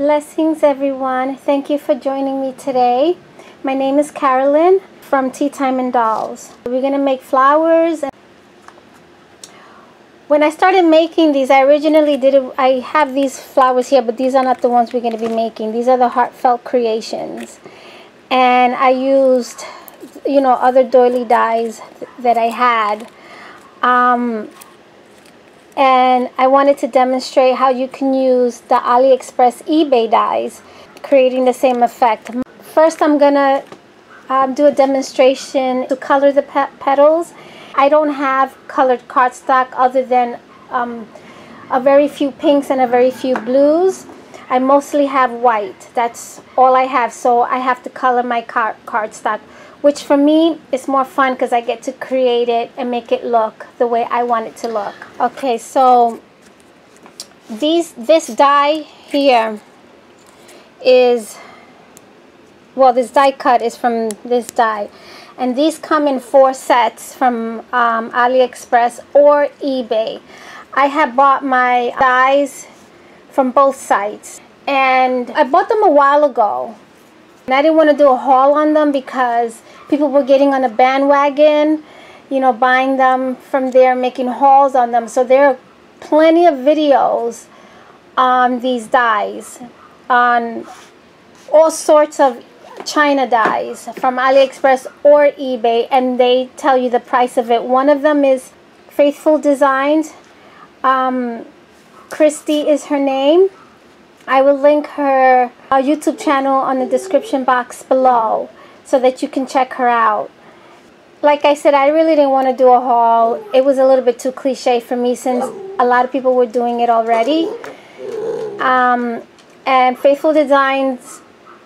Blessings, everyone. Thank you for joining me today. My name is Carolyn from Tea Time and Dolls. We're going to make flowers. When I started making these, I originally did I have these flowers here, but these are not the ones we're going to be making. These are the heartfelt creations. And I used, you know, other doily dies that I had. Um, and I wanted to demonstrate how you can use the AliExpress eBay dies creating the same effect. First I'm gonna um, do a demonstration to color the pe petals. I don't have colored cardstock other than um, a very few pinks and a very few blues. I mostly have white. That's all I have. So I have to color my card cardstock which for me is more fun because I get to create it and make it look the way I want it to look. Okay, so these this die here is well this die cut is from this die and these come in four sets from um, AliExpress or eBay. I have bought my dies from both sites and I bought them a while ago and I didn't want to do a haul on them because people were getting on a bandwagon, you know, buying them from there, making hauls on them. So there are plenty of videos on these dies, on all sorts of China dies from AliExpress or eBay, and they tell you the price of it. One of them is Faithful Designs. Um, Christy is her name. I will link her uh, YouTube channel on the description box below so that you can check her out. Like I said, I really didn't want to do a haul. It was a little bit too cliche for me since a lot of people were doing it already. Um, and Faithful Designs,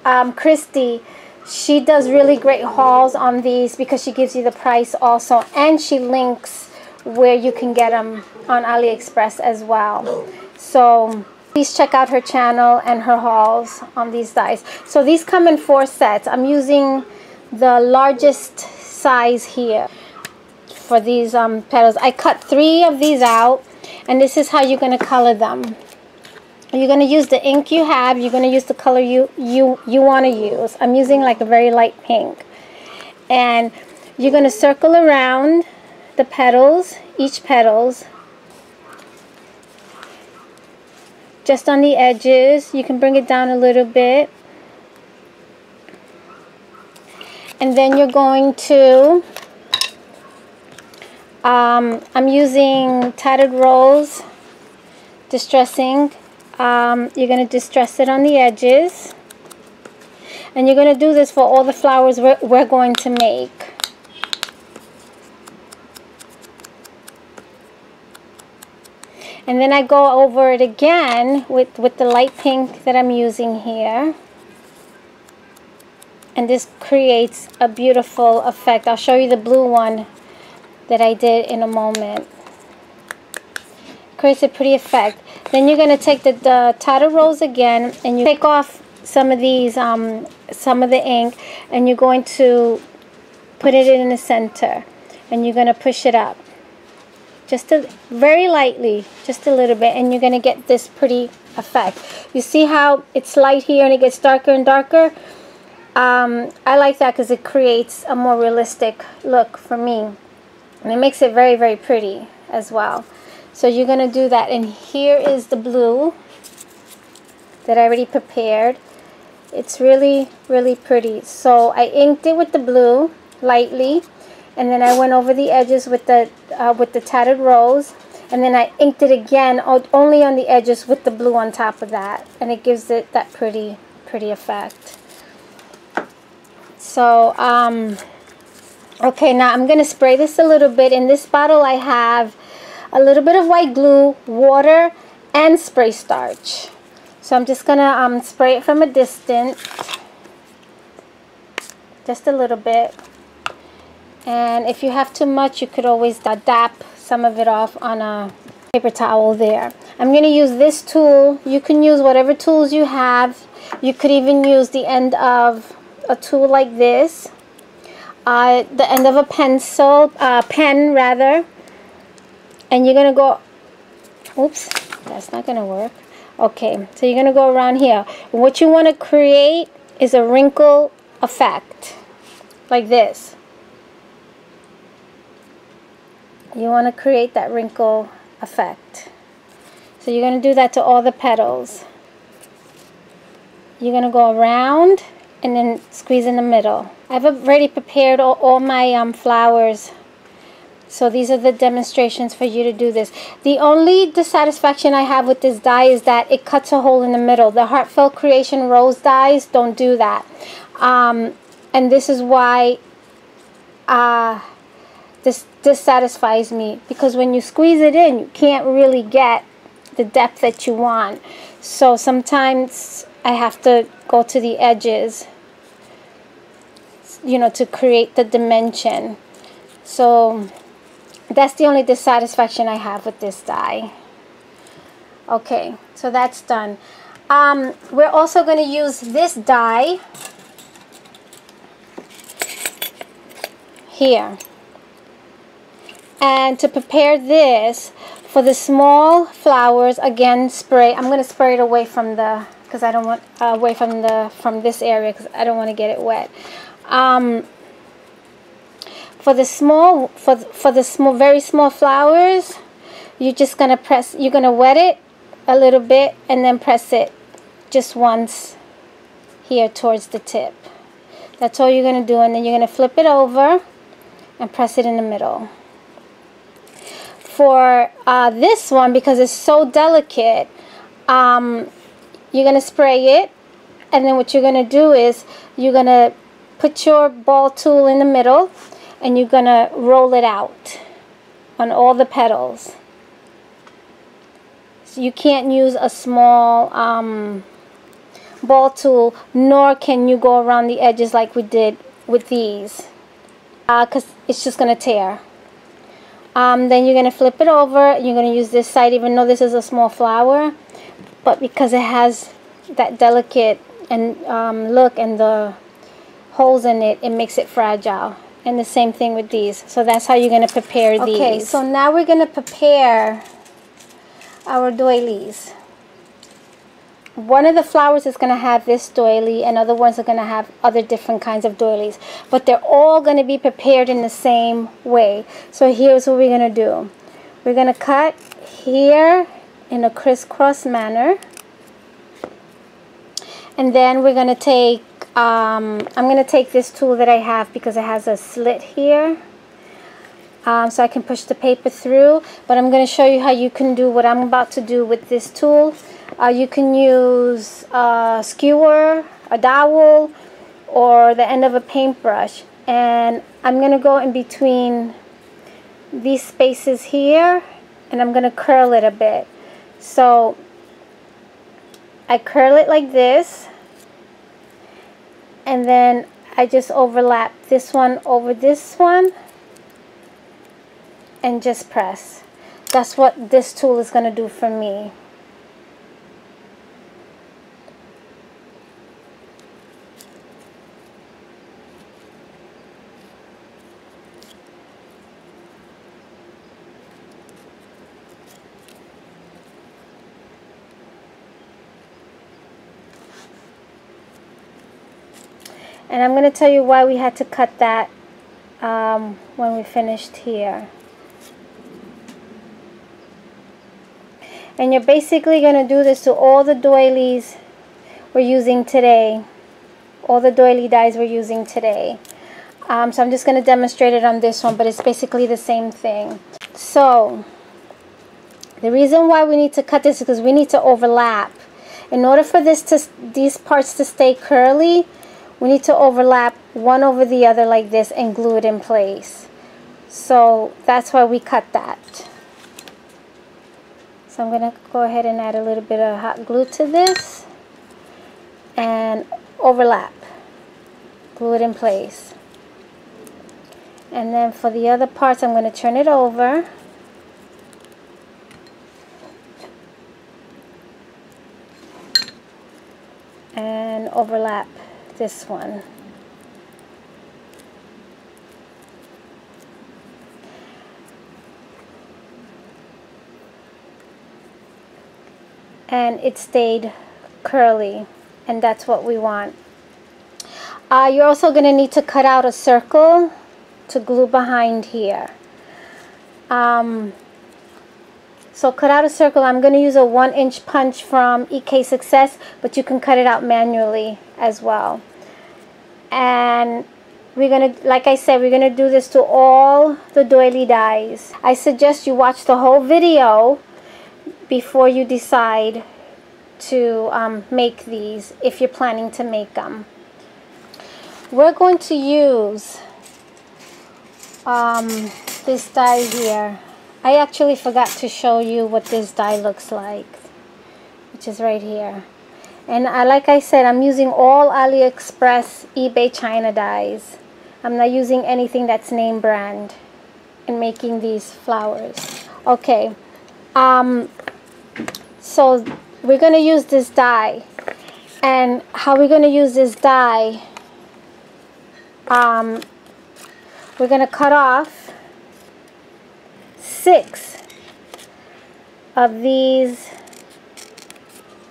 um, Christy, she does really great hauls on these because she gives you the price also. And she links where you can get them on AliExpress as well. So please check out her channel and her hauls on these dies. So these come in four sets. I'm using the largest size here for these um, petals. I cut three of these out and this is how you're going to color them. You're going to use the ink you have. You're going to use the color you, you, you want to use. I'm using like a very light pink. And you're going to circle around the petals, each petals. Just on the edges. You can bring it down a little bit. and then you're going to um, I'm using Tattered Rose distressing um, you're going to distress it on the edges and you're going to do this for all the flowers we're, we're going to make and then I go over it again with, with the light pink that I'm using here and this creates a beautiful effect. I'll show you the blue one that I did in a moment. Creates a pretty effect. Then you're going to take the, the Tattered Rose again and you take off some of these, um, some of the ink and you're going to put it in the center and you're going to push it up. Just a, very lightly, just a little bit and you're going to get this pretty effect. You see how it's light here and it gets darker and darker? Um, I like that because it creates a more realistic look for me. And it makes it very, very pretty as well. So you're going to do that. And here is the blue that I already prepared. It's really, really pretty. So I inked it with the blue lightly. And then I went over the edges with the, uh, with the tattered rose. And then I inked it again only on the edges with the blue on top of that. And it gives it that pretty, pretty effect. So, um, okay, now I'm to spray this a little bit. In this bottle, I have a little bit of white glue, water, and spray starch. So I'm just to um, spray it from a distance. Just a little bit. And if you have too much, you could always dap some of it off on a paper towel there. I'm going to use this tool. You can use whatever tools you have. You could even use the end of a tool like this, uh, the end of a pencil, uh, pen rather, and you're going to go, oops, that's not going to work. Okay, so you're going to go around here. What you want to create is a wrinkle effect, like this. You want to create that wrinkle effect. So you're going to do that to all the petals. You're going to go around and then squeeze in the middle. I've already prepared all, all my um, flowers. So these are the demonstrations for you to do this. The only dissatisfaction I have with this die is that it cuts a hole in the middle. The Heartfelt Creation Rose dies don't do that. Um, and this is why uh, this dissatisfies me. Because when you squeeze it in, you can't really get the depth that you want. So sometimes I have to go to the edges you know, to create the dimension. So that's the only dissatisfaction I have with this die. Okay, so that's done. Um, we're also going to use this die here. And to prepare this, for the small flowers, again, spray. I'm going to spray it away from the, because I don't want, uh, away from the, from this area, because I don't want to get it wet. Um, for the small, for, for the small, very small flowers, you're just going to press, you're going to wet it a little bit and then press it just once here towards the tip. That's all you're going to do and then you're going to flip it over and press it in the middle. For uh, this one, because it's so delicate, um, you're going to spray it and then what you're going to do is you're going to put your ball tool in the middle and you're going to roll it out on all the petals. So you can't use a small um, ball tool nor can you go around the edges like we did with these because uh, it's just going to tear. Um, then you're going to flip it over. You're going to use this side even though this is a small flower but because it has that delicate and um, look and the holes in it, it makes it fragile. And the same thing with these. So that's how you're going to prepare these. Okay, so now we're going to prepare our doilies. One of the flowers is going to have this doily and other ones are going to have other different kinds of doilies. But they're all going to be prepared in the same way. So here's what we're going to do. We're going to cut here in a crisscross manner. And then we're going to take um, I'm going to take this tool that I have because it has a slit here. Um, so I can push the paper through. But I'm going to show you how you can do what I'm about to do with this tool. Uh, you can use a skewer, a dowel, or the end of a paintbrush. And I'm going to go in between these spaces here and I'm going to curl it a bit. So I curl it like this and then I just overlap this one over this one and just press. That's what this tool is going to do for me. And I'm going to tell you why we had to cut that um, when we finished here. And you're basically going to do this to all the doilies we're using today. All the doily dies we're using today. Um, so I'm just going to demonstrate it on this one, but it's basically the same thing. So, the reason why we need to cut this is because we need to overlap. In order for this to these parts to stay curly, we need to overlap one over the other like this and glue it in place. So that's why we cut that. So I'm going to go ahead and add a little bit of hot glue to this and overlap. Glue it in place. And then for the other parts, I'm going to turn it over. And overlap this one. and it stayed curly and that's what we want. Uh, you're also going to need to cut out a circle to glue behind here. Um, so cut out a circle. I'm going to use a one inch punch from EK Success, but you can cut it out manually as well. And we're going to, like I said, we're going to do this to all the doily dies. I suggest you watch the whole video before you decide to um, make these if you're planning to make them. We're going to use um, this die here. I actually forgot to show you what this die looks like, which is right here. And I, like I said, I'm using all AliExpress, eBay China dies. I'm not using anything that's name brand in making these flowers. Okay, um, so we're going to use this die. And how we're going to use this die, um, we're going to cut off six of these.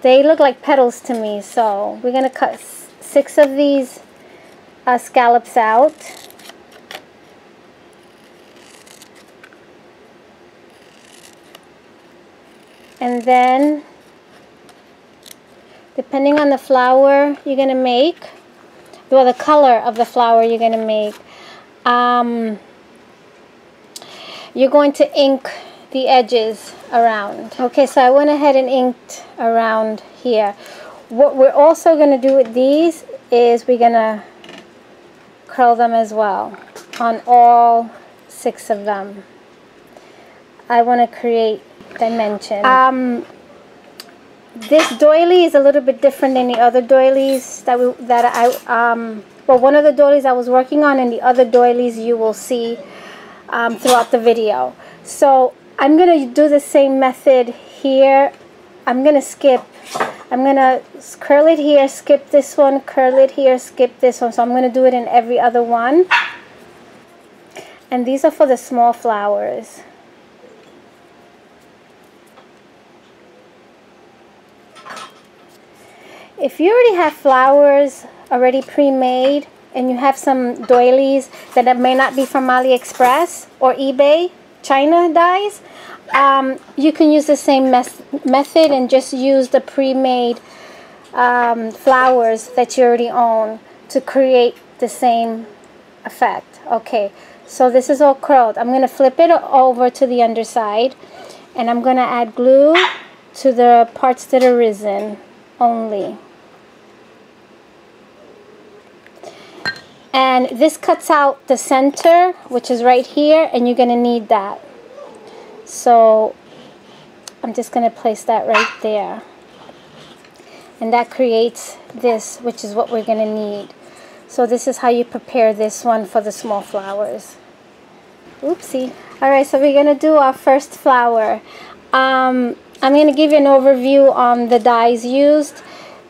They look like petals to me, so we're going to cut six of these uh, scallops out. And then, depending on the flower you're going to make, well, the color of the flower you're going to make, um, you're going to ink the edges around. Okay, so I went ahead and inked around here. What we're also going to do with these is we're going to curl them as well on all six of them. I want to create dimension. Um, this doily is a little bit different than the other doilies that we that I um well one of the doilies I was working on and the other doilies you will see um, throughout the video. So I'm going to do the same method here. I'm going to skip. I'm going to curl it here, skip this one, curl it here, skip this one. So I'm going to do it in every other one. And these are for the small flowers. If you already have flowers already pre-made, and you have some doilies that may not be from AliExpress or eBay, China dies, um, you can use the same method and just use the pre-made um, flowers that you already own to create the same effect. Okay, so this is all curled. I'm going to flip it over to the underside and I'm going to add glue to the parts that are risen only. And this cuts out the center, which is right here, and you're to need that. So I'm just to place that right there. And that creates this, which is what we're to need. So this is how you prepare this one for the small flowers. Oopsie. Alright, so we're to do our first flower. Um, I'm to give you an overview on the dies used.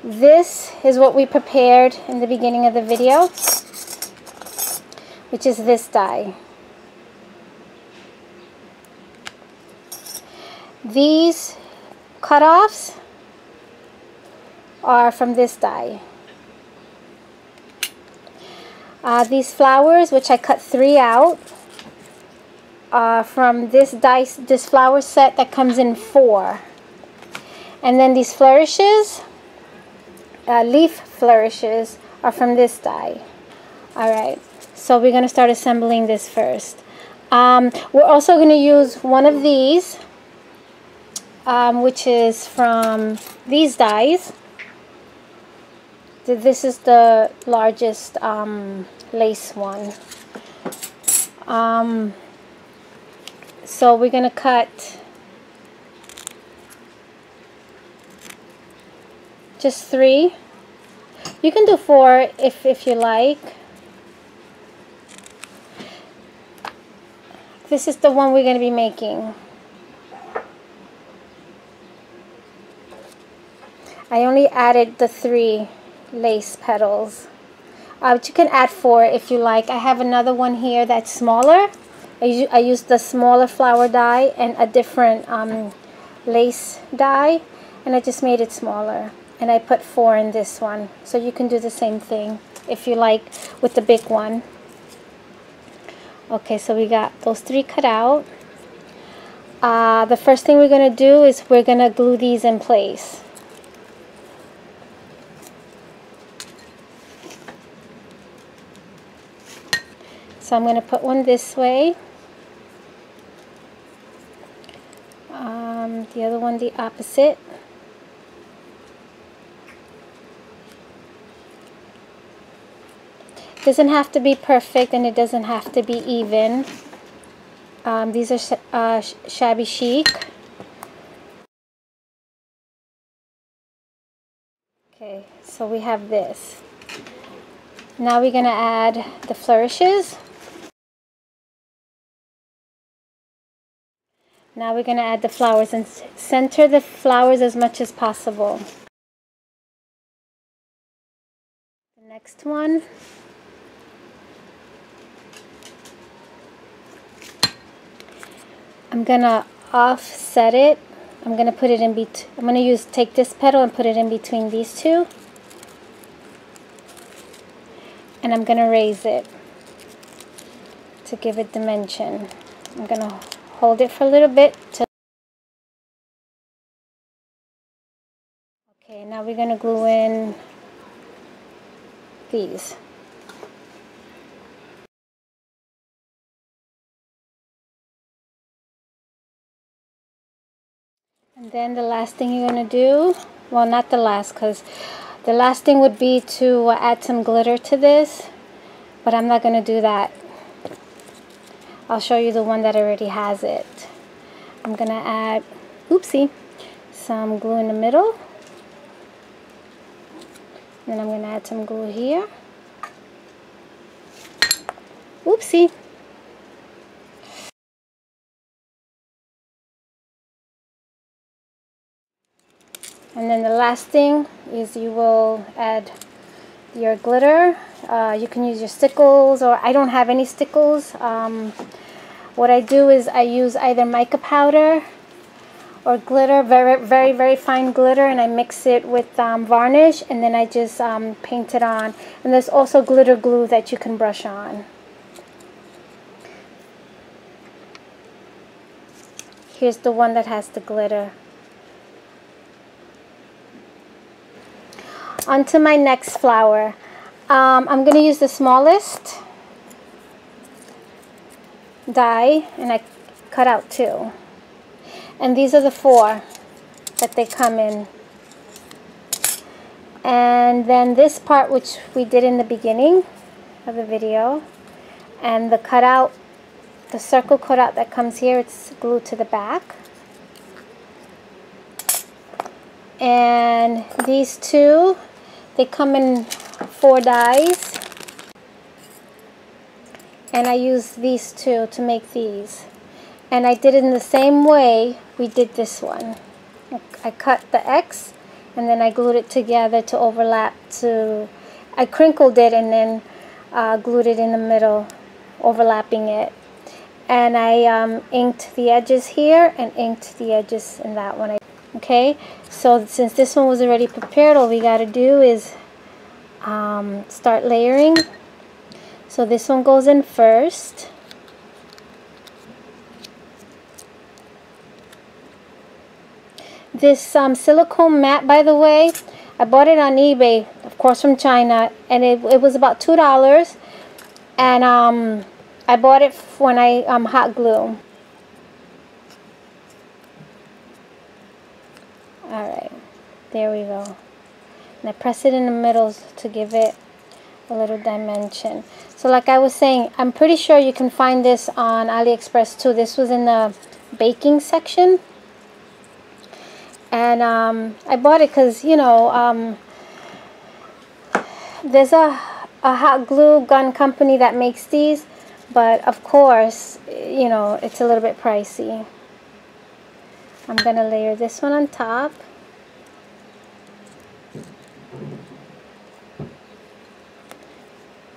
This is what we prepared in the beginning of the video which is this die. These cutoffs are from this die. Uh, these flowers, which I cut three out, are from this dice, this flower set that comes in four. And then these flourishes, uh, leaf flourishes, are from this die. All right. So we're going to start assembling this first. Um, we're also going to use one of these, um, which is from these dies. This is the largest um, lace one. Um, so we're going to cut just three. You can do four if, if you like. This is the one we're going to be making. I only added the three lace petals. Uh, but you can add four if you like. I have another one here that's smaller. I, I used the smaller flower die and a different um, lace die. and I just made it smaller and I put four in this one so you can do the same thing if you like with the big one okay so we got those three cut out. Uh, the first thing we're going to do is we're going to glue these in place. So I'm going to put one this way. Um, the other one the opposite doesn't have to be perfect and it doesn't have to be even. Um, these are uh, shabby chic. Okay so we have this. Now we're going to add the flourishes. Now we're going to add the flowers and center the flowers as much as possible. The next one I'm gonna offset it. I'm gonna put it in bet. I'm gonna use take this petal and put it in between these two, and I'm gonna raise it to give it dimension. I'm gonna hold it for a little bit. To okay, now we're gonna glue in these. And then the last thing you're going to do, well not the last because the last thing would be to uh, add some glitter to this, but I'm not going to do that. I'll show you the one that already has it. I'm going to add, oopsie, some glue in the middle. Then I'm going to add some glue here. Oopsie. And then the last thing is you will add your glitter. Uh, you can use your stickles or I don't have any stickles. Um, what I do is I use either mica powder or glitter very very very fine glitter and I mix it with um, varnish and then I just um, paint it on. And there's also glitter glue that you can brush on. Here's the one that has the glitter onto my next flower. Um, I'm going to use the smallest die and I cut out two. And these are the four that they come in. And then this part which we did in the beginning of the video and the cutout, the circle cutout that comes here, it's glued to the back. And these two they come in four dies. And I use these two to make these. And I did it in the same way we did this one. I cut the X and then I glued it together to overlap to, I crinkled it and then uh, glued it in the middle, overlapping it. And I um, inked the edges here and inked the edges in that one okay so since this one was already prepared all we got to do is um, start layering. So this one goes in first. This um, silicone mat by the way I bought it on eBay of course from China and it, it was about two dollars. And um, I bought it when I um, hot glue Alright, there we go. And I press it in the middle to give it a little dimension. So like I was saying, I'm pretty sure you can find this on AliExpress too. This was in the baking section. And um, I bought it because, you know, um, there's a, a hot glue gun company that makes these. But of course, you know, it's a little bit pricey. I'm going to layer this one on top.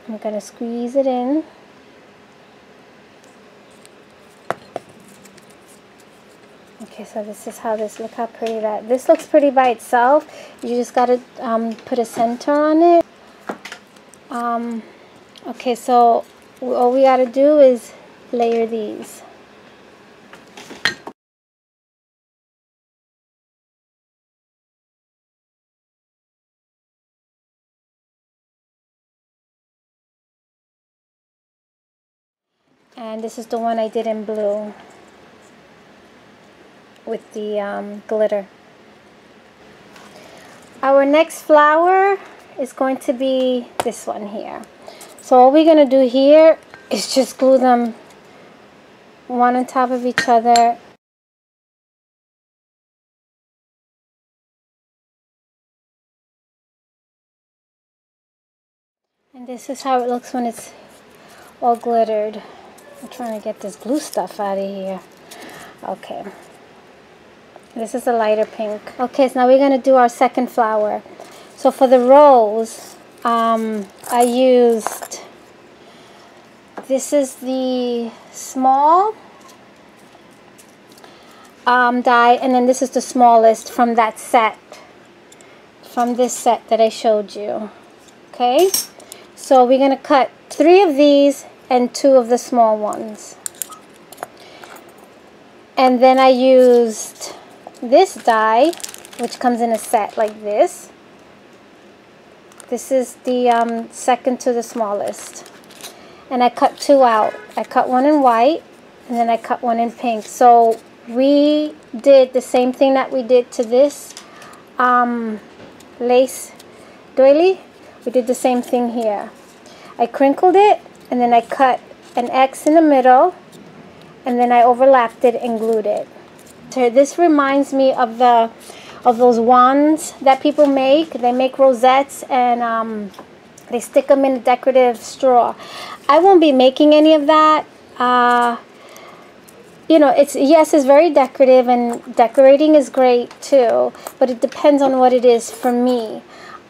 I'm going to squeeze it in. Okay, so this is how this, look how pretty that, this looks pretty by itself. You just gotta um, put a center on it. Um, okay, so all we gotta do is layer these. And this is the one I did in blue with the um, glitter. Our next flower is going to be this one here. So all we're going to do here is just glue them one on top of each other. And this is how it looks when it's all glittered. I'm trying to get this blue stuff out of here. Okay. This is a lighter pink. Okay, so now we're going to do our second flower. So for the rose, um, I used, this is the small um, die, and then this is the smallest from that set, from this set that I showed you. Okay, so we're going to cut three of these and two of the small ones. And then I used this die, which comes in a set like this. This is the um, second to the smallest. And I cut two out. I cut one in white, and then I cut one in pink. So we did the same thing that we did to this um, lace doily. We did the same thing here. I crinkled it, and then I cut an X in the middle, and then I overlapped it and glued it. So this reminds me of the of those wands that people make. They make rosettes and um, they stick them in a decorative straw. I won't be making any of that. Uh, you know, it's yes, it's very decorative and decorating is great too, but it depends on what it is for me.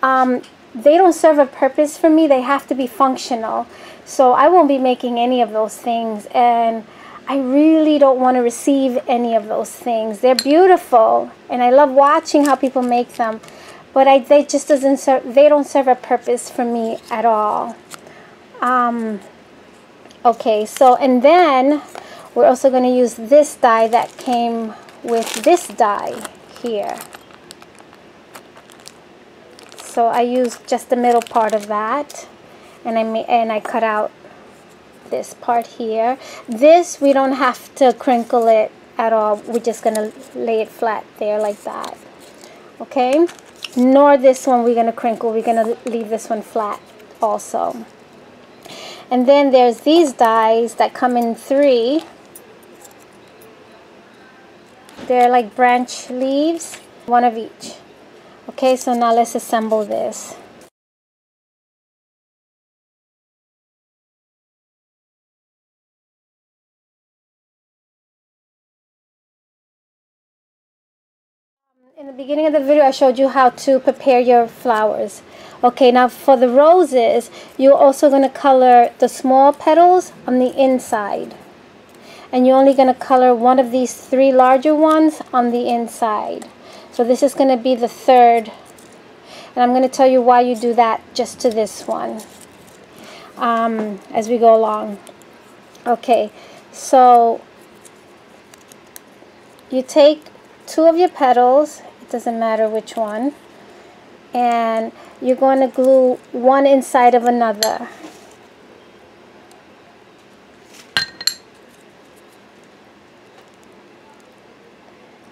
Um, they don't serve a purpose for me. They have to be functional. So I won't be making any of those things. And I really don't want to receive any of those things. They're beautiful, and I love watching how people make them, but I, they just doesn't serve. They don't serve a purpose for me at all. Um, okay, so and then we're also going to use this die that came with this die here. So I used just the middle part of that, and I and I cut out this part here. This, we don't have to crinkle it at all. We're just to lay it flat there like that. Okay? Nor this one we're to crinkle. We're to leave this one flat also. And then there's these dies that come in three. They're like branch leaves, one of each. Okay, so now let's assemble this. In the beginning of the video, I showed you how to prepare your flowers. Okay, now for the roses, you're also going to color the small petals on the inside. And you're only going to color one of these three larger ones on the inside. So this is going to be the third. And I'm going to tell you why you do that just to this one um, as we go along. Okay, so you take two of your petals doesn't matter which one. And you're going to glue one inside of another.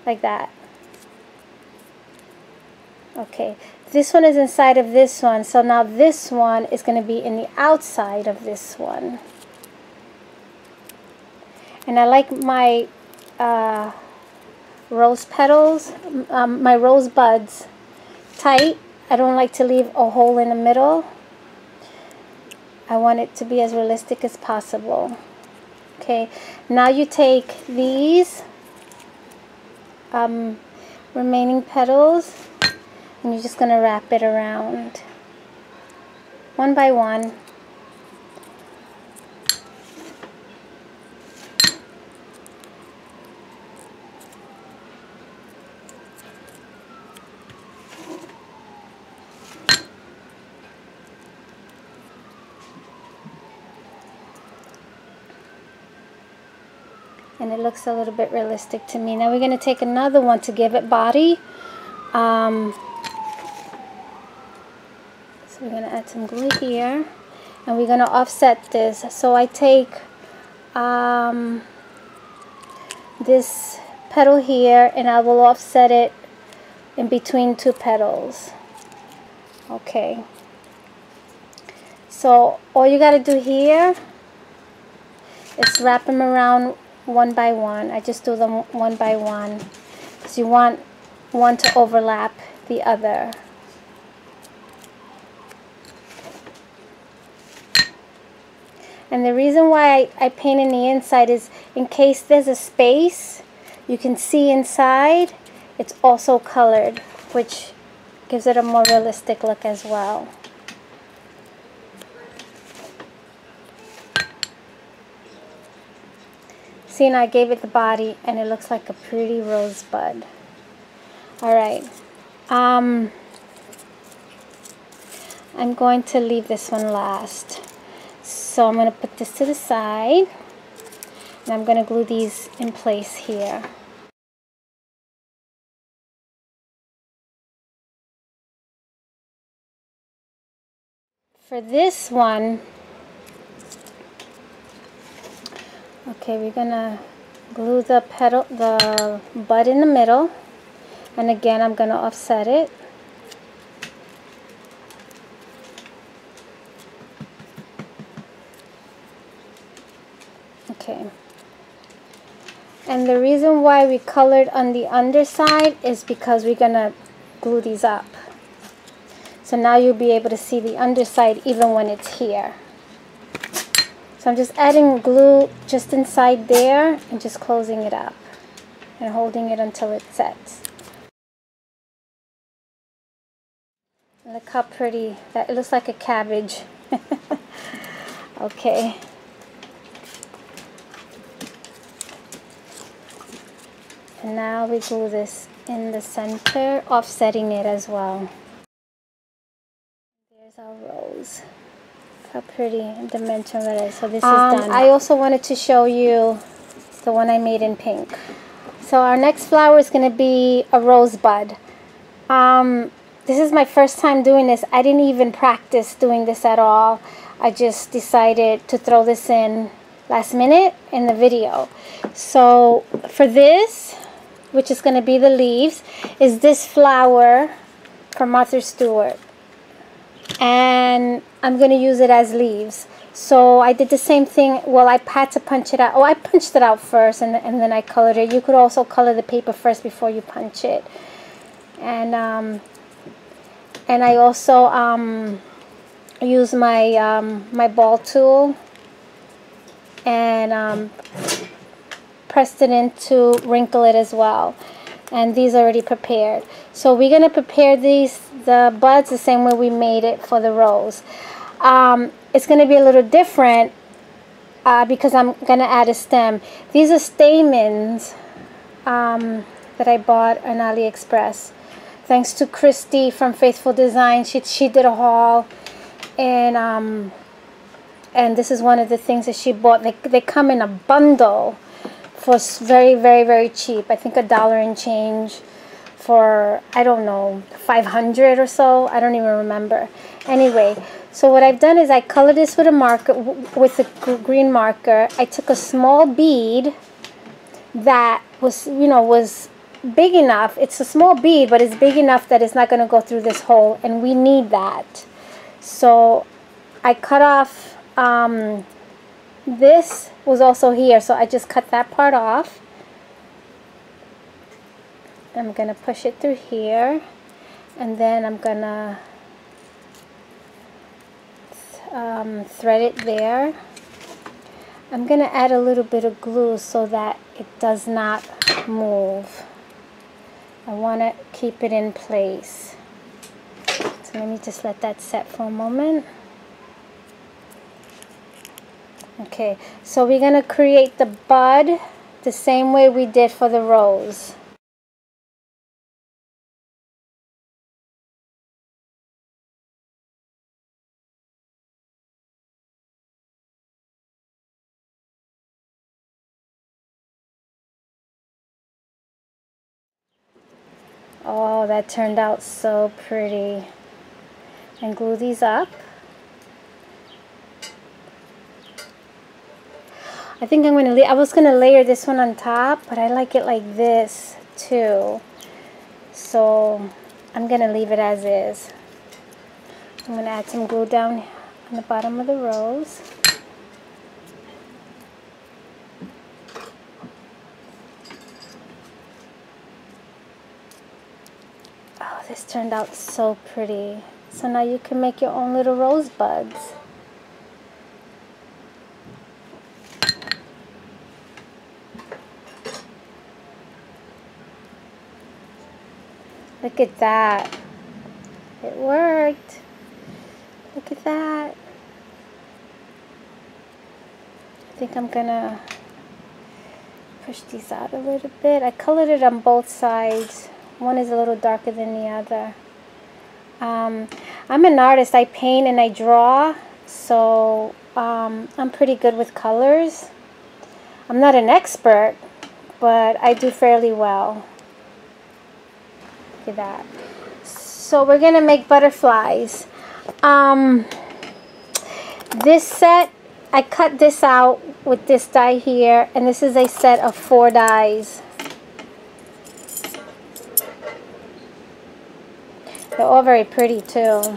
Like that. Okay. This one is inside of this one. So now this one is going to be in the outside of this one. And I like my uh, rose petals, um, my rose buds tight. I don't like to leave a hole in the middle. I want it to be as realistic as possible. Okay, now you take these um, remaining petals and you're just going to wrap it around one by one. And it looks a little bit realistic to me. Now we're going to take another one to give it body. Um, so we're going to add some glue here and we're going to offset this. So I take um, this petal here and I will offset it in between two petals. Okay. So all you got to do here is wrap them around one by one. I just do them one by one because you want one to overlap the other. And the reason why I, I paint in the inside is in case there's a space, you can see inside, it's also colored, which gives it a more realistic look as well. See, and I gave it the body, and it looks like a pretty rosebud. All right. Um, I'm going to leave this one last. So I'm going to put this to the side. And I'm going to glue these in place here. For this one, okay, we're to glue the petal, the bud in the middle. And again, I'm to offset it. Okay. And the reason why we colored on the underside is because we're to glue these up. So now you'll be able to see the underside even when it's here. So I'm just adding glue just inside there and just closing it up and holding it until it sets. Look how pretty that it looks like a cabbage. okay. And now we glue this in the center, offsetting it as well. There's our rose. How pretty dimension that is. So this um, is done. I also wanted to show you the one I made in pink. So our next flower is going to be a rosebud. Um, this is my first time doing this. I didn't even practice doing this at all. I just decided to throw this in last minute in the video. So for this, which is going to be the leaves, is this flower from Martha Stewart. And I'm going to use it as leaves. So I did the same thing. Well, I had to punch it out. Oh, I punched it out first and, and then I colored it. You could also color the paper first before you punch it. And, um, and I also um, use my, um, my ball tool and um, pressed it in to wrinkle it as well and these are already prepared. So we're going to prepare these the buds the same way we made it for the rose um, it's going to be a little different uh, because I'm going to add a stem. These are stamens um, that I bought on AliExpress. Thanks to Christy from Faithful Design she, she did a haul. And um, and this is one of the things that she bought. They, they come in a bundle was very, very, very cheap. I think a dollar and change for, I don't know, 500 or so. I don't even remember. Anyway, so what I've done is I colored this with a marker, with a green marker. I took a small bead that was, you know, was big enough. It's a small bead, but it's big enough that it's not going to go through this hole, and we need that. So I cut off um, this was also here so I just cut that part off. I'm gonna push it through here and then I'm gonna um, thread it there. I'm gonna add a little bit of glue so that it does not move. I want to keep it in place. So let me just let that set for a moment Okay, so we're going to create the bud the same way we did for the rose. Oh, that turned out so pretty. And glue these up. I think I'm going to, I was going to layer this one on top, but I like it like this too. So I'm going to leave it as is. I'm going to add some glue down on the bottom of the rose. Oh, this turned out so pretty. So now you can make your own little rosebuds. Look at that. It worked. Look at that. I think I'm gonna push these out a little bit. I colored it on both sides. One is a little darker than the other. Um, I'm an artist. I paint and I draw, so um, I'm pretty good with colors. I'm not an expert, but I do fairly well. Look at that. So we're to make butterflies. Um, this set, I cut this out with this die here, and this is a set of four dies. They're all very pretty too.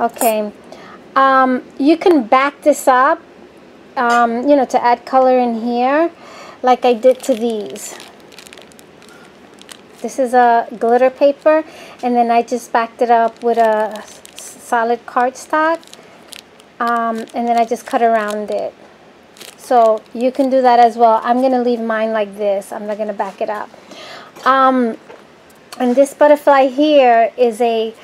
Okay. Um, you can back this up, um, you know, to add color in here, like I did to these. This is a glitter paper and then I just backed it up with a solid cardstock um, and then I just cut around it. So you can do that as well. I'm going to leave mine like this. I'm not going to back it up. Um, and this butterfly here is a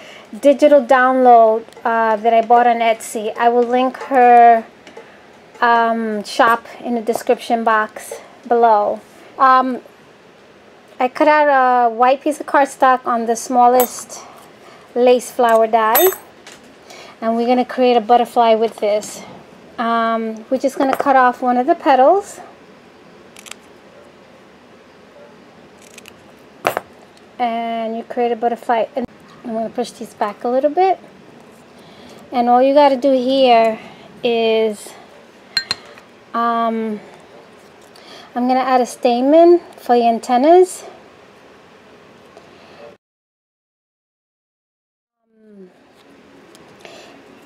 digital download uh, that I bought on Etsy. I will link her um, shop in the description box below. Um, I cut out a white piece of cardstock on the smallest lace flower die. And we're going to create a butterfly with this. Um, we're just going to cut off one of the petals. And you create a butterfly. And I'm going to push these back a little bit. And all you got to do here is um, I'm going to add a stamen for the antennas.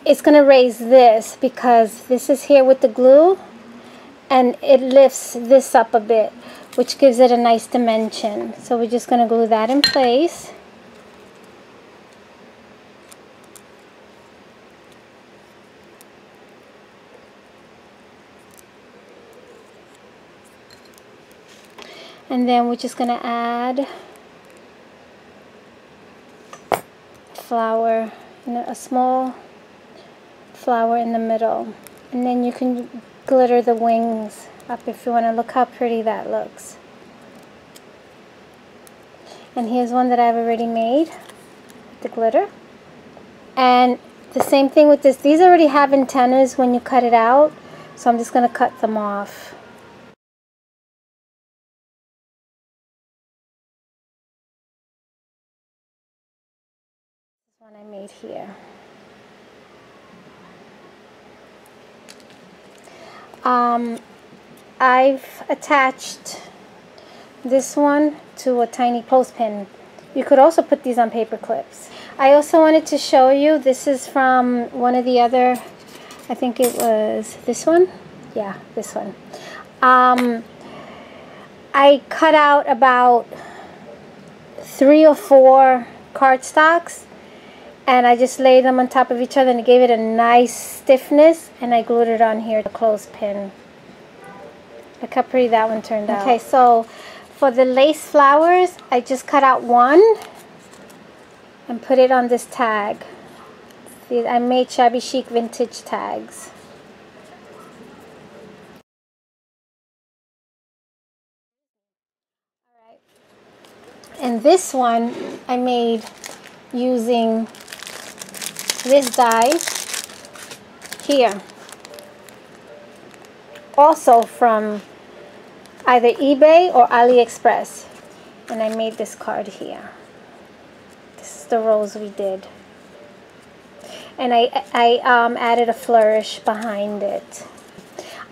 It's going to raise this because this is here with the glue and it lifts this up a bit which gives it a nice dimension. So we're just going to glue that in place. and then we're just gonna add flower a small flower in the middle. And then you can glitter the wings up if you want to look how pretty that looks. And here's one that I've already made the glitter. And the same thing with this. These already have antennas when you cut it out so I'm just going to cut them off. This one I made here. Um, I've attached this one to a tiny clothespin. You could also put these on paper clips. I also wanted to show you, this is from one of the other, I think it was this one? Yeah, this one. Um, I cut out about three or four cardstocks and I just laid them on top of each other and gave it a nice stiffness and I glued it on here the clothespin. Look how pretty that one turned out. Okay, so for the lace flowers, I just cut out one and put it on this tag. See, I made shabby chic vintage tags. And this one I made using this die here also from either eBay or AliExpress and I made this card here This is the rose we did. And I, I um, added a flourish behind it.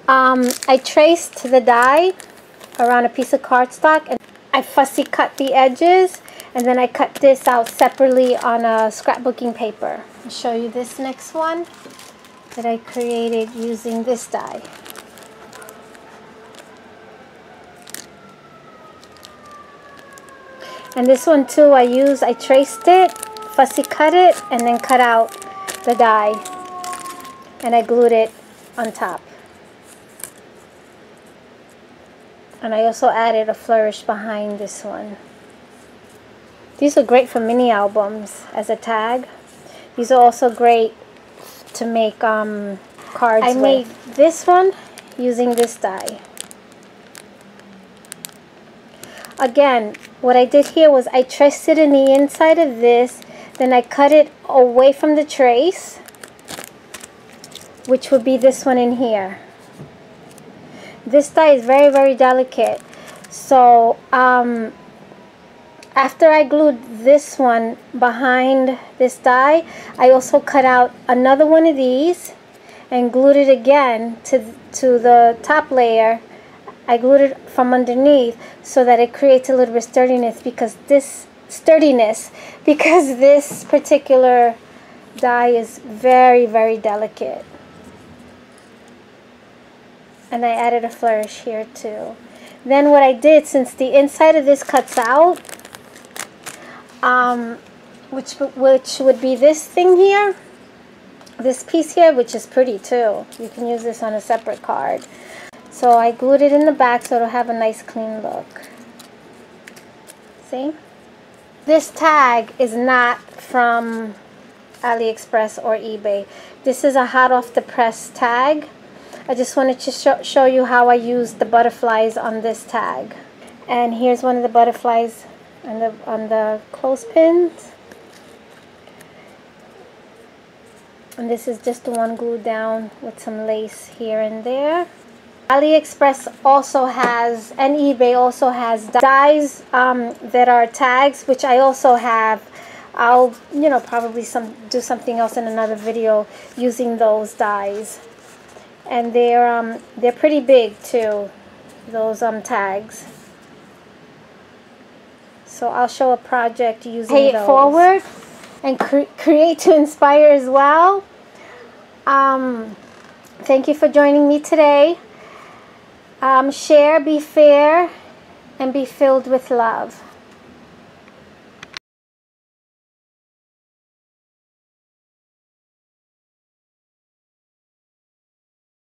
Um, I traced the die around a piece of cardstock and I fussy cut the edges and then I cut this out separately on a scrapbooking paper. I'll show you this next one that I created using this die. And this one too I used, I traced it, fussy cut it, and then cut out the die. And I glued it on top. And I also added a flourish behind this one. These are great for mini albums as a tag. These are also great to make um, cards I with. made this one using this die. Again, what I did here was I traced it in the inside of this, then I cut it away from the trace, which would be this one in here. This die is very, very delicate. So, um, after I glued this one behind this die, I also cut out another one of these and glued it again to, to the top layer. I glued it from underneath so that it creates a little bit of sturdiness because this sturdiness because this particular die is very very delicate. And I added a flourish here too. Then what I did since the inside of this cuts out um, which which would be this thing here this piece here which is pretty too you can use this on a separate card so I glued it in the back so it'll have a nice clean look. See? This tag is not from AliExpress or eBay. This is a hot off the press tag. I just wanted to show, show you how I used the butterflies on this tag. And here's one of the butterflies on the, on the clothespins. And this is just the one glued down with some lace here and there. AliExpress also has, and eBay also has dies um, that are tags, which I also have. I'll, you know, probably some do something else in another video using those dies. And they're um, they're pretty big too, those um tags. So I'll show a project using Pay it those. forward and cre create to inspire as well. Um, thank you for joining me today. Um, share, be fair, and be filled with love.